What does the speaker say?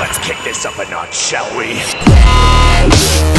Let's kick this up a notch, shall we?